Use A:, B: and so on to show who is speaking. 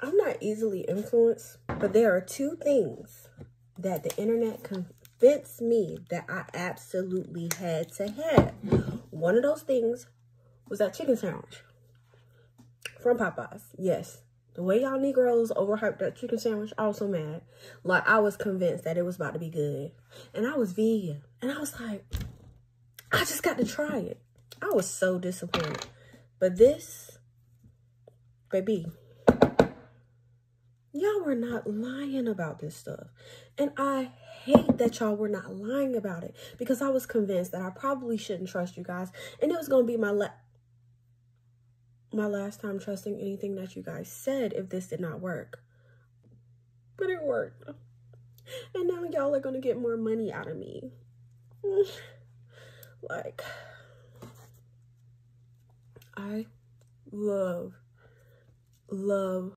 A: I'm not easily influenced, but there are two things that the internet convinced me that I absolutely had to have. One of those things was that chicken sandwich from Popeyes. Yes. The way y'all Negroes overhyped that chicken sandwich, I was so mad. Like, I was convinced that it was about to be good. And I was vegan. And I was like, I just got to try it. I was so disappointed. But this, baby, were not lying about this stuff. And I hate that y'all were not lying about it because I was convinced that I probably shouldn't trust you guys. And it was going to be my la- my last time trusting anything that you guys said if this did not work. But it worked. And now y'all are going to get more money out of me. like, I love, love,